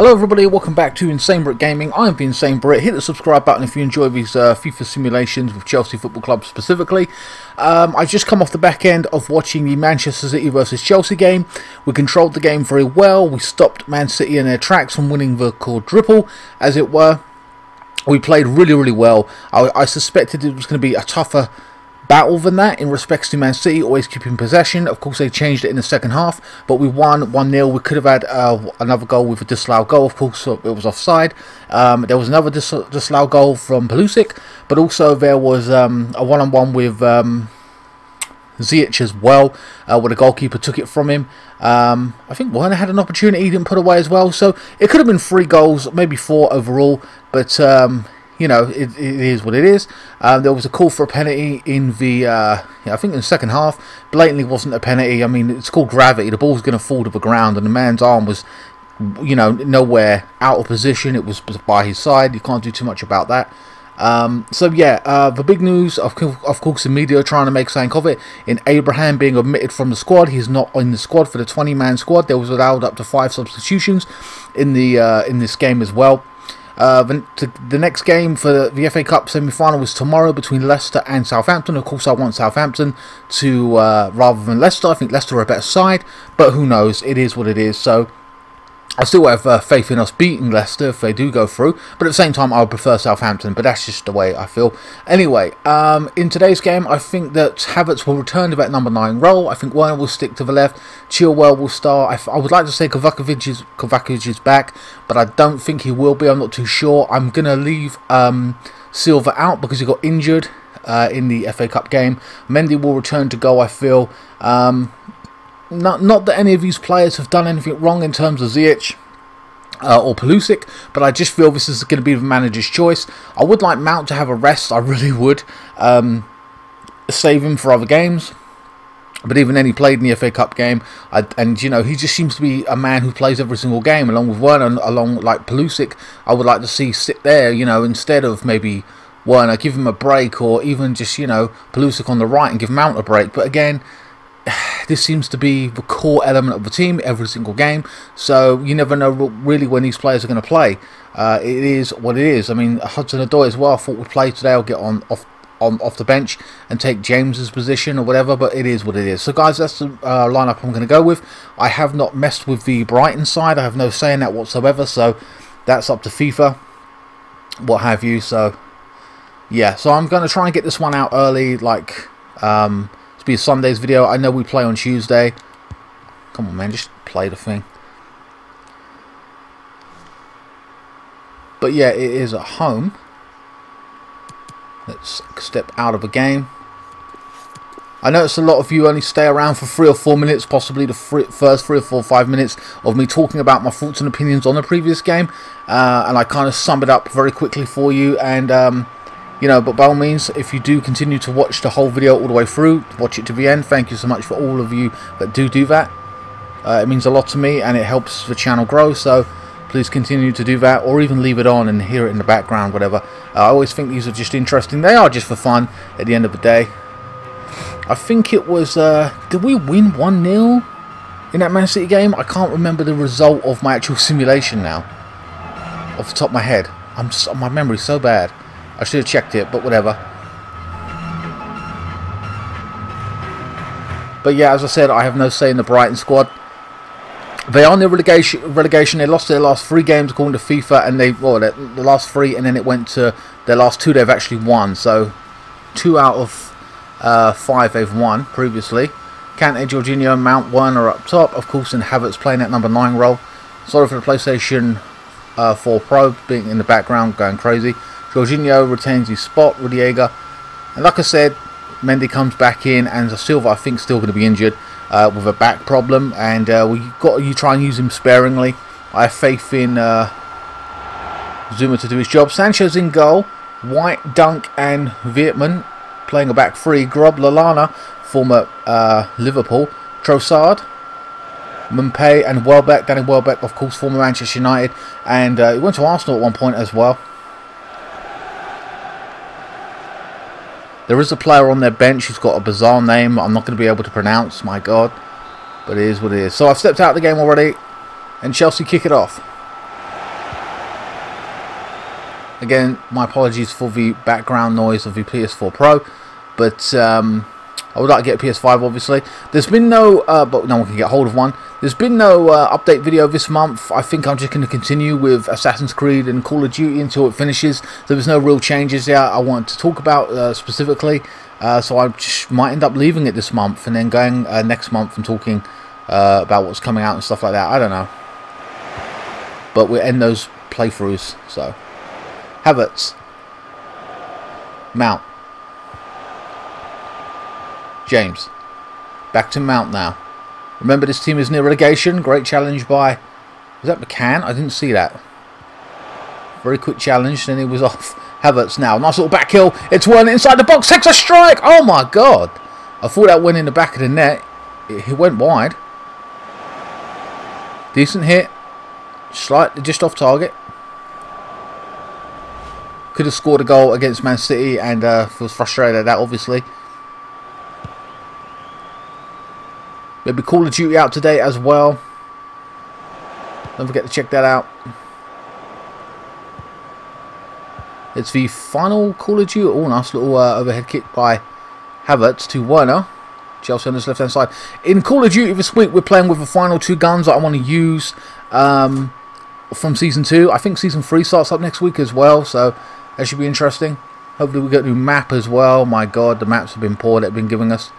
Hello everybody, welcome back to Insane Brit Gaming. I'm the Insane Brit. Hit the subscribe button if you enjoy these uh, FIFA simulations with Chelsea Football Club specifically. Um, I've just come off the back end of watching the Manchester City versus Chelsea game. We controlled the game very well. We stopped Man City in their tracks from winning the quadruple, as it were. We played really, really well. I, I suspected it was going to be a tougher battle than that in respects to Man City, always keeping possession. Of course, they changed it in the second half, but we won 1 0. We could have had uh, another goal with a disallowed goal, of course, so it was offside. Um, there was another dis disallowed goal from Pulisic, but also there was um, a one on one with. Um, Ziyech as well, uh, where the goalkeeper took it from him. Um, I think Werner had an opportunity he didn't put away as well, so it could have been three goals, maybe four overall, but um, you know, it, it is what it is. Um, there was a call for a penalty in the, uh, I think in the second half. Blatantly wasn't a penalty. I mean, it's called gravity. The ball's going to fall to the ground, and the man's arm was, you know, nowhere out of position. It was by his side. You can't do too much about that. Um, so yeah, uh, the big news, of, of course, the media trying to make something of it. In Abraham being omitted from the squad, he's not in the squad for the 20-man squad. There was allowed up to five substitutions in the uh, in this game as well. Uh, the, the, next game for the FA Cup semi-final was tomorrow between Leicester and Southampton. Of course, I want Southampton to uh, rather than Leicester. I think Leicester are a better side, but who knows? It is what it is. So I still have uh, faith in us beating Leicester if they do go through, but at the same time, I would prefer Southampton, but that's just the way I feel. Anyway, um, in today's game, I think that Havertz will return to that number 9 role. I think Werner will stick to the left, Chilwell will start. I, I would like to say Kovacic is, Kovacic is back, but I don't think he will be. I'm not too sure. I'm going to leave um, Silva out because he got injured uh, in the FA Cup game. Mendy will return to goal, I feel. Um, not, not that any of these players have done anything wrong in terms of Ziyech. Uh, or Pulisic, but I just feel this is going to be the manager's choice. I would like Mount to have a rest, I really would. Um, save him for other games. But even then, he played in the FA Cup game, I, and you know he just seems to be a man who plays every single game, along with Werner, along like Pulisic. I would like to see sit there, you know, instead of maybe Werner, give him a break, or even just you know Pulisic on the right and give Mount a break. But again, this seems to be the core element of the team every single game. So you never know really when these players are going to play. Uh, it is what it is. I mean, Hudson Odoi as well. I thought would play today. I'll get on off on off the bench and take James's position or whatever. But it is what it is. So guys, that's the uh, lineup I'm going to go with. I have not messed with the Brighton side. I have no say in that whatsoever. So that's up to FIFA, what have you. So yeah. So I'm going to try and get this one out early, like. Um, to be a Sunday's video. I know we play on Tuesday. Come on, man, just play the thing. But yeah, it is at home. Let's step out of the game. I notice a lot of you only stay around for three or four minutes, possibly the first three or four, five minutes of me talking about my thoughts and opinions on the previous game. Uh, and I kind of sum it up very quickly for you. And um, you know but by all means if you do continue to watch the whole video all the way through watch it to the end thank you so much for all of you that do do that. Uh, it means a lot to me and it helps the channel grow so please continue to do that or even leave it on and hear it in the background whatever. Uh, I always think these are just interesting. They are just for fun at the end of the day. I think it was uh, did we win 1-0 in that Man City game? I can't remember the result of my actual simulation now off the top of my head. I'm so, my memory's so bad I should have checked it, but whatever. But yeah, as I said, I have no say in the Brighton squad. They are in the relegation. Relegation. They lost their last three games according to FIFA, and they well, the last three, and then it went to their last two. They've actually won. So two out of uh, five they've won previously. Kante, Jorginho, Mount Werner up top, of course, and Havertz playing that number nine role. Sorry for the PlayStation uh, 4 Pro being in the background, going crazy. Jorginho retains his spot, Rudiger. And like I said, Mendy comes back in, and Silva I think still going to be injured uh, with a back problem, and uh, we got you try and use him sparingly. I have faith in uh, Zouma to do his job. Sanchez in goal, White, Dunk, and Veltman playing a back three. Grob, Lallana, former uh, Liverpool, Trossard, Maupay, and Welbeck. Danny Welbeck, of course, former Manchester United, and uh, he went to Arsenal at one point as well. There is a player on their bench who's got a bizarre name I'm not going to be able to pronounce, my god. But it is what it is. So I've stepped out of the game already. And Chelsea kick it off. Again, my apologies for the background noise of the PS4 Pro, but um, I would like to get a PS5 obviously. There's been no, uh, but no one can get hold of one. There's been no uh, update video this month. I think I'm just going to continue with Assassin's Creed and Call of Duty until it finishes. There was no real changes there I want to talk about uh, specifically. Uh, so I might end up leaving it this month and then going uh, next month and talking uh, about what's coming out and stuff like that. I don't know. But we'll end those playthroughs. So, Havertz. Mount. James. Back to Mount now. Remember, this team is near relegation. Great challenge by... Was that McCann? I didn't see that. Very quick challenge, then he was off. Havertz now. Nice little back heel. It's one inside the box. Takes a strike. Oh, my God. I thought that went in the back of the net. He went wide. Decent hit. Slightly just off target. Could have scored a goal against Man City and uh, was frustrated at that, obviously. Maybe Call of Duty out today as well. Don't forget to check that out. It's the final Call of Duty. Oh, nice little uh, overhead kick by Havertz to Werner. Chelsea on his left hand side. In Call of Duty this week, we're playing with the final two guns that I want to use um, from Season 2. I think Season 3 starts up next week as well, so that should be interesting. Hopefully we get a new map as well. My god, the maps have been poor that have been giving us.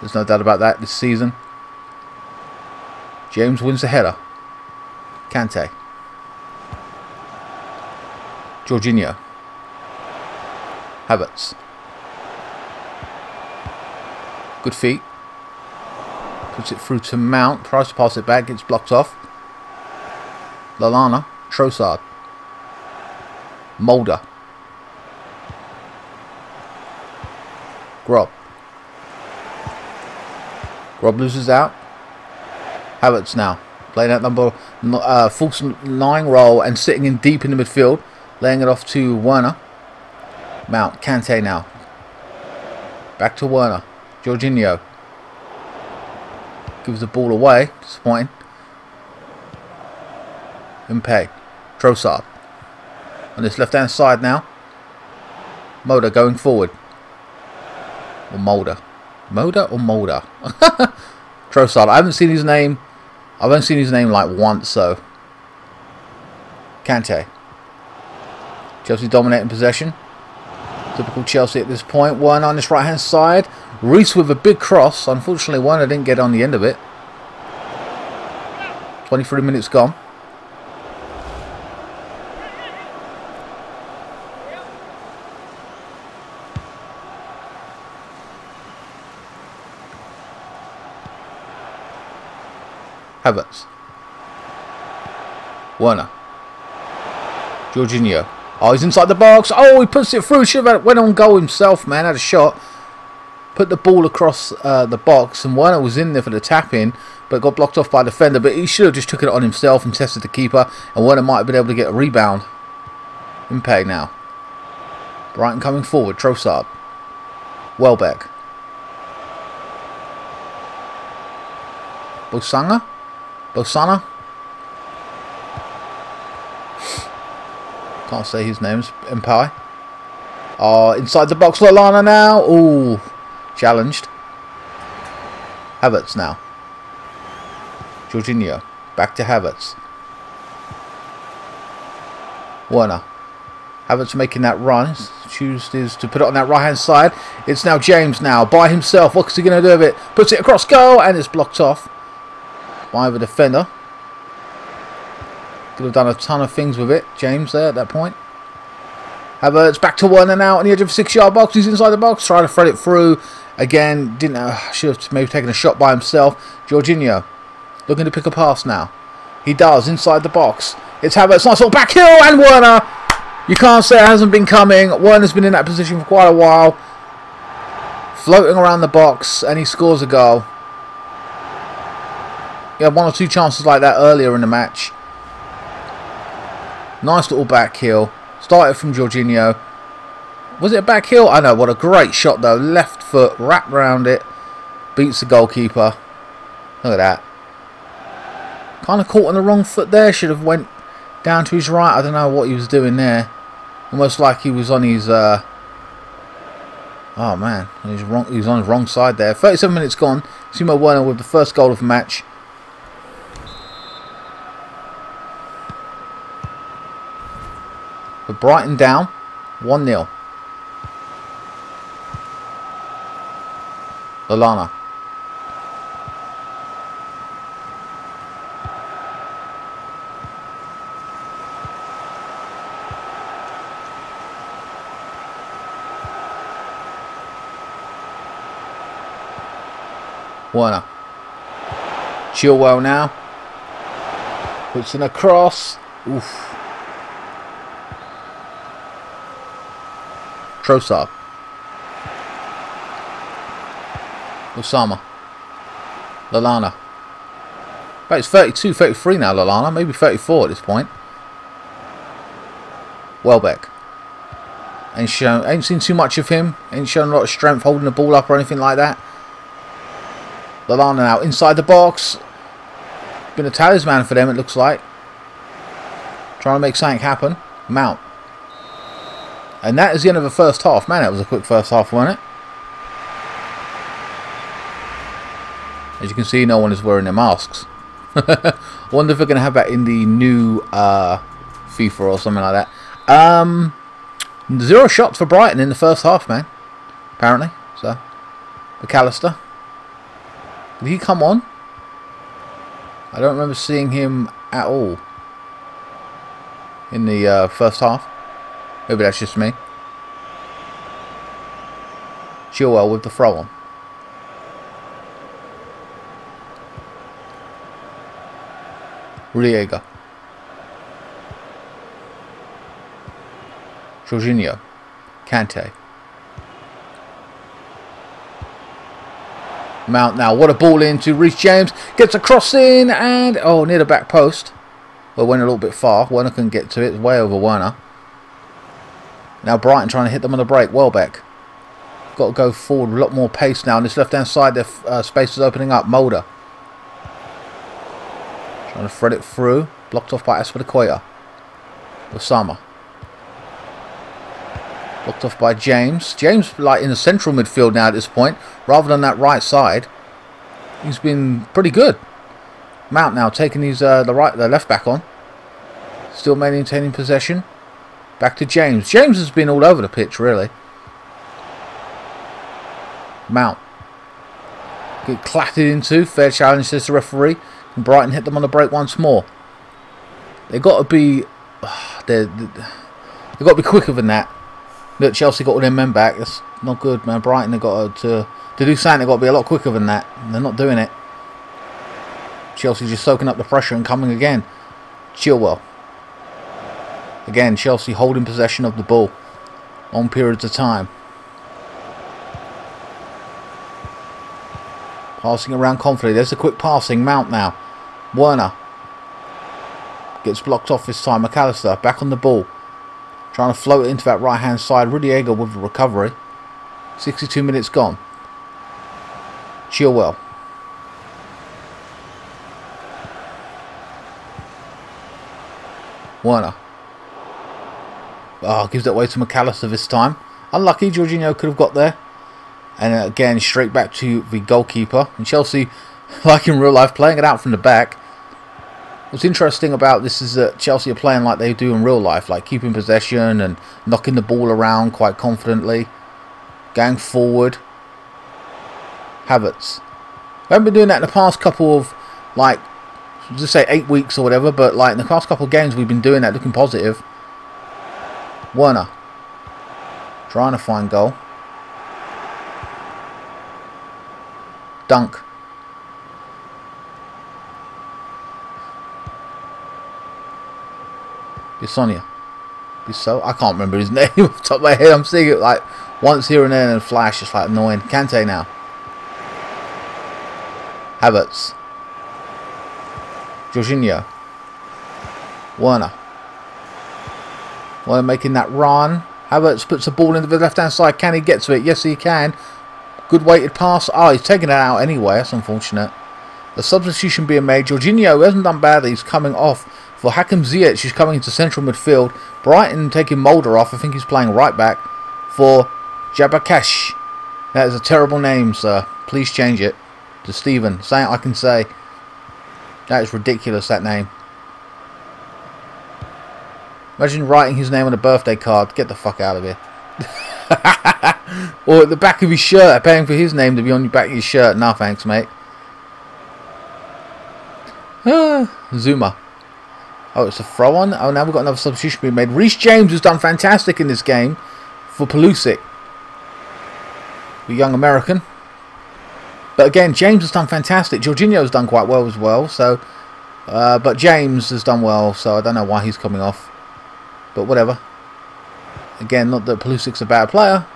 There's no doubt about that this season. James wins the header. Kante. Jorginho. Havertz. Good feet. Puts it through to Mount. Tries to pass it back. Gets blocked off. Lallana. Trossard. Mulder. Grob. Rob loses out. Havertz now. Playing that number uh, false nine role and sitting in deep in the midfield. Laying it off to Werner. Mount. Kante now. Back to Werner. Jorginho. Gives the ball away. Disappointing. Maupay. Trossard. On this left hand side now. Moda going forward. Or Mulder. Moda or Mulder? Trossard. I haven't seen his name. I've only seen his name like once, so. Kante. Chelsea dominating possession. Typical Chelsea at this point. One on this right hand side. Reece with a big cross. Unfortunately, one I didn't get on the end of it. 23 minutes gone. Havertz. Werner. Jorginho. Oh, he's inside the box. Oh, he puts it through. Should have went on goal himself, man. Had a shot. Put the ball across uh, the box. And Werner was in there for the tap in. But got blocked off by the defender. But he should have just took it on himself and tested the keeper. And Werner might have been able to get a rebound. Maupay now. Brighton coming forward. Trossard. Welbeck. Bosanga? Bosana? Can't say his name's Empire. Oh, inside the box, Lallana now. Ooh, challenged. Havertz now. Jorginho. Back to Havertz. Werner. Havertz making that run. Chooses to put it on that right hand side. It's now James now by himself. What's he going to do with it? Puts it across goal and it's blocked off by the defender. Could have done a ton of things with it, James, there at that point. Havertz back to one and out on the edge of a six-yard box. He's inside the box, trying to thread it through. Again, didn't uh, should have maybe taken a shot by himself. Jorginho looking to pick a pass now. He does inside the box. It's Havertz, nice little back heel, and Werner. You can't say it hasn't been coming. Werner's been in that position for quite a while, floating around the box, and he scores a goal. He had one or two chances like that earlier in the match. Nice little back heel. Started from Jorginho. Was it a back heel? I know. What a great shot though. Left foot wrapped around it. Beats the goalkeeper. Look at that. Kind of caught on the wrong foot there. Should have went down to his right. I don't know what he was doing there. Almost like he was on his... Uh, oh, man. He was, wrong, he was on his wrong side there. 37 minutes gone. Timo Werner with the first goal of the match. With Brighton down. 1-0. Lallana. Werner. Chilwell now. Puts in a cross. Oof. Trossard. Osama. Lallana. But it's 32, 33 now, Lallana. Maybe 34 at this point. Welbeck. Ain't, shown, ain't seen too much of him. Ain't shown a lot of strength holding the ball up or anything like that. Lallana now inside the box. Been a talisman for them, it looks like. Trying to make something happen. Mount. And that is the end of the first half. Man, that was a quick first half, wasn't it? As you can see, no one is wearing their masks. Wonder if we're going to have that in the new uh, FIFA or something like that. Um, zero shots for Brighton in the first half, man. Apparently. So, Mac Allister. Did he come on? I don't remember seeing him at all in the uh, first half. Maybe that's just me. Chilwell with the throw on. Riega. Jorginho. Kante. Mount now. What a ball into Reece James. Gets a cross in and... Oh, near the back post. Well, went a little bit far. Werner couldn't get to it. Way over Werner. Now Brighton trying to hit them on the break. Welbeck. Got to go forward a lot more pace now. On this left-hand side, their uh, space is opening up. Mulder. Trying to thread it through. Blocked off by Azpilicueta. Osama. Blocked off by James. James, like, in the central midfield now at this point, rather than that right side. He's been pretty good. Mount now taking his uh, the right, the left back on. Still maintaining possession. Back to James. James has been all over the pitch, really. Mount. Get clattered into. Fair challenge, says the referee. And Brighton hit them on the break once more. They've got to be... Uh, they're, they've got to be quicker than that. Look, Chelsea got all their men back. That's not good, man. Brighton have got to, to do something. They've got to be a lot quicker than that. They're not doing it. Chelsea just soaking up the pressure and coming again. Chilwell. Again, Chelsea holding possession of the ball. Long periods of time. Passing around confidently. There's a quick passing. Mount now. Werner. Gets blocked off this time. Mac Allister back on the ball. Trying to float it into that right hand side. Rudiger with the recovery. 62 minutes gone. Chilwell. Werner. Oh, gives it away to Mac Allister this time. Unlucky, Jorginho could have got there. And again, straight back to the goalkeeper. And Chelsea, like in real life, playing it out from the back. What's interesting about this is that Chelsea are playing like they do in real life, like keeping possession and knocking the ball around quite confidently, going forward. Habits. We haven't been doing that in the past couple of, like, just say eight weeks or whatever, but like in the past couple of games we've been doing that, looking positive. Werner. Trying to find goal. Dunk. Bisonia. Biso? I can't remember his name off the top of my head. I'm seeing it like once here and there and flash. It's like annoying. Kante now. Havertz. Jorginho. Werner. Werner making that run. Havertz puts the ball into the left hand side. Can he get to it? Yes, he can. Good weighted pass. Oh, he's taking it out anyway. That's unfortunate. A substitution being made. Jorginho, hasn't done badly, he's coming off for Hakim Ziyech. He's coming into central midfield. Brighton taking Mulder off. I think he's playing right back for Jabakesh. That is a terrible name, sir. Please change it to Stephen. Say I can say. That is ridiculous, that name. Imagine writing his name on a birthday card. Get the fuck out of here. or at the back of his shirt, paying for his name to be on the back of his shirt. Nah, thanks, mate. Ah, Zouma. Oh, it's a throw on. Oh, now we've got another substitution being made. Reece James has done fantastic in this game for Pulisic. The young American. But again, James has done fantastic. Jorginho has done quite well as well. So, uh, But James has done well, so I don't know why he's coming off. But whatever. Again, not that Pulisic's a bad player.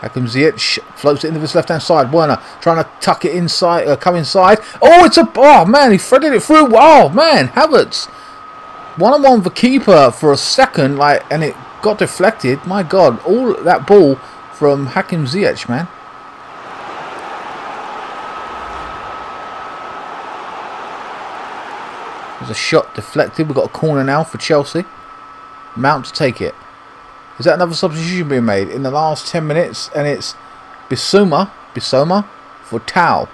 Hakim Ziyech floats it into his left-hand side. Werner trying to tuck it inside, uh, come inside. Oh, it's a... Oh, man, he threaded it through. Oh, man, Havertz. One-on-one -on -one the keeper for a second, like, and it got deflected. My God, all that ball from Hakim Ziyech, man. A shot deflected. We've got a corner now for Chelsea. Mount to take it. Is that another substitution being made in the last 10 minutes? And it's Bissouma, Bissouma for Tau.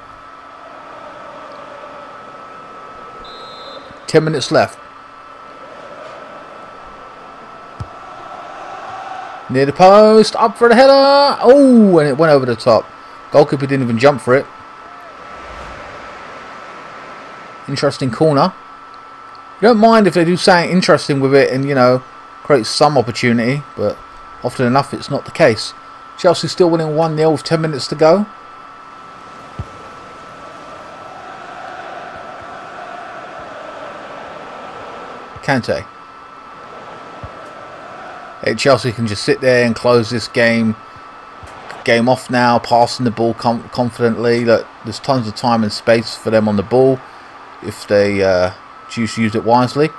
10 minutes left. Near the post, up for the header. Oh, and it went over the top. Goalkeeper didn't even jump for it. Interesting corner. You don't mind if they do something interesting with it and, you know, create some opportunity, but often enough it's not the case. Chelsea still winning 1-0 with 10 minutes to go. Kante. Hey, Chelsea can just sit there and close this game game off now, passing the ball com confidently. Look, there's tons of time and space for them on the ball if they uh, to use it wisely.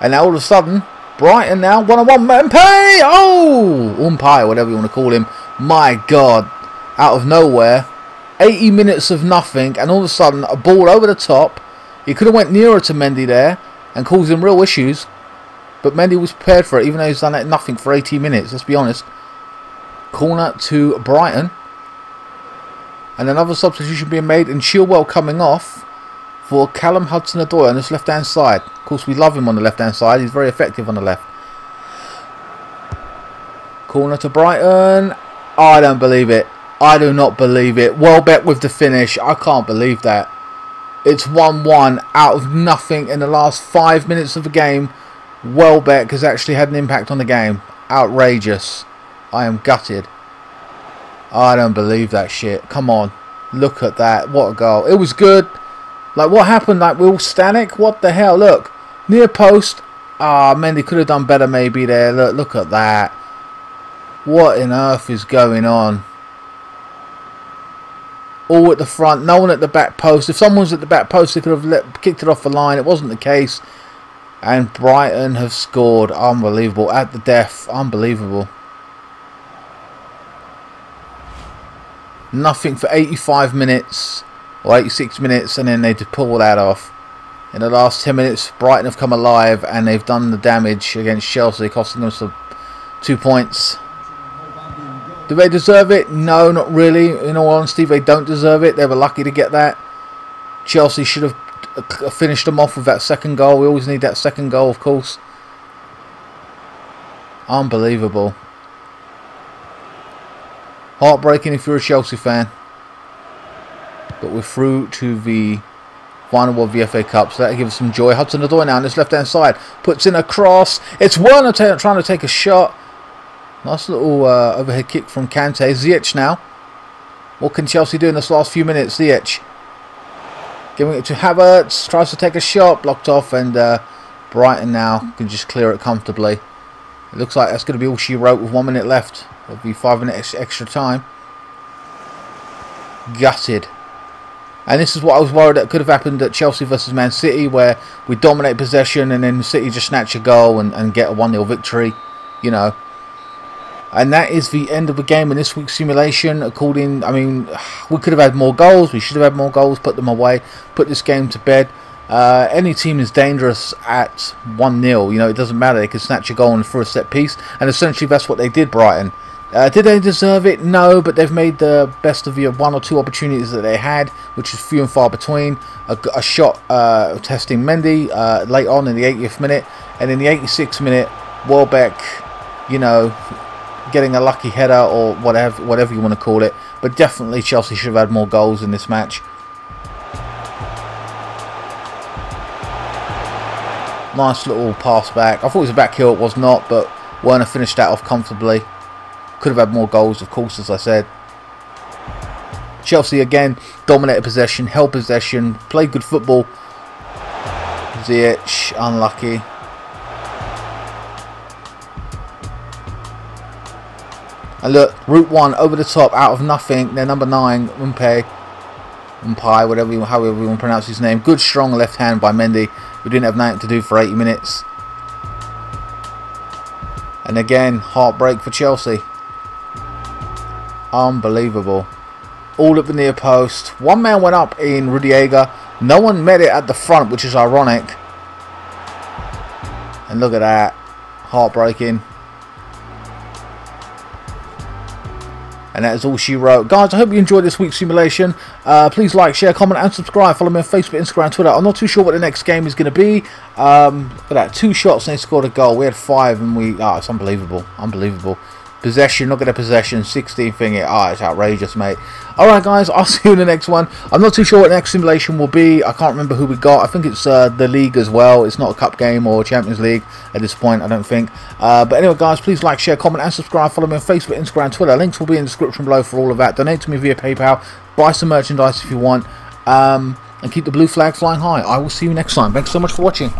And now all of a sudden, Brighton now one on one Maupay. Oh, umpire, whatever you want to call him. My God, out of nowhere, 80 minutes of nothing, and all of a sudden a ball over the top. He could have went nearer to Mendy there and caused him real issues. But Mendy was prepared for it, even though he's done nothing for 80 minutes. Let's be honest. Corner to Brighton. And another substitution being made, and Chilwell coming off for Callum Hudson-Odoi on this left-hand side. Of course, we love him on the left-hand side. He's very effective on the left. Corner to Brighton. I don't believe it. I do not believe it. Welbeck with the finish. I can't believe that. It's 1-1 out of nothing in the last five minutes of the game. Welbeck has actually had an impact on the game. Outrageous. I am gutted. I don't believe that shit. Come on. Look at that. What a goal. It was good. Like, what happened? Like, Will static? What the hell? Look. Near post. Ah, oh, they could have done better maybe there. Look, look at that. What in earth is going on? All at the front. No one at the back post. If someone was at the back post, they could have let, kicked it off the line. It wasn't the case. And Brighton have scored. Unbelievable. At the death. Unbelievable. Nothing for 85 minutes or 86 minutes and then they just pull that off. In the last 10 minutes, Brighton have come alive and they've done the damage against Chelsea, costing them some two points. Do they deserve it? No, not really. In all honesty, they don't deserve it. They were lucky to get that. Chelsea should have finished them off with that second goal. We always need that second goal, of course. Unbelievable. Heartbreaking if you're a Chelsea fan. But we're through to the final of the FA Cup, so that gives some joy. Hudson-Odoi now on this left-hand side. Puts in a cross. It's Werner trying to take a shot. Nice little uh, overhead kick from Kante. Ziyech now. What can Chelsea do in this last few minutes? Ziyech. Giving it to Havertz. Tries to take a shot. Blocked off. And uh, Brighton now can just clear it comfortably. It looks like that's going to be all she wrote with one minute left. It'll be five minutes extra time. Gutted. And this is what I was worried that could have happened at Chelsea versus Man City, where we dominate possession and then City just snatch a goal and, and get a 1 0 victory. You know. And that is the end of the game in this week's simulation. According, I mean, we could have had more goals. We should have had more goals. Put them away. Put this game to bed. Uh, any team is dangerous at 1-0. You know, it doesn't matter. They can snatch a goal for a set piece. And essentially that's what they did, Brighton. Uh, did they deserve it? No, but they've made the best of the one or two opportunities that they had, which is few and far between. A, a shot uh, testing Mendy uh, late on in the 80th minute, and in the 86th minute, Welbeck, you know, getting a lucky header or whatever, whatever you want to call it. But definitely Chelsea should have had more goals in this match. Nice little pass back. I thought it was a back heel, it was not, but Werner finished that off comfortably. Could have had more goals, of course, as I said. Chelsea again dominated possession, held possession, played good football. Ziyech unlucky. And look, route one over the top, out of nothing. They're number nine, Umpe, Umpai, whatever, you, however you want to pronounce his name. Good, strong left hand by Mendy, who didn't have nothing to do for 80 minutes. And again, heartbreak for Chelsea. Unbelievable. All at the near post. One man went up in Rudiger. No one met it at the front, which is ironic. And look at that. Heartbreaking. And that is all she wrote. Guys, I hope you enjoyed this week's simulation. Uh, please like, share, comment, and subscribe. Follow me on Facebook, Instagram, Twitter. I'm not too sure what the next game is going to be. Um, at that. Two shots and they scored a goal. We had five and we... Oh, it's unbelievable. Unbelievable. Possession, look at the possession, 16 thingy. Ah, oh, it's outrageous, mate. Alright, guys, I'll see you in the next one. I'm not too sure what the next simulation will be. I can't remember who we got. I think it's uh, the league as well. It's not a cup game or Champions League at this point, I don't think. Uh, but anyway, guys, please like, share, comment, and subscribe. Follow me on Facebook, Instagram, Twitter. Links will be in the description below for all of that. Donate to me via PayPal. Buy some merchandise if you want. Um, and keep the blue flag flying high. I will see you next time. Thanks so much for watching.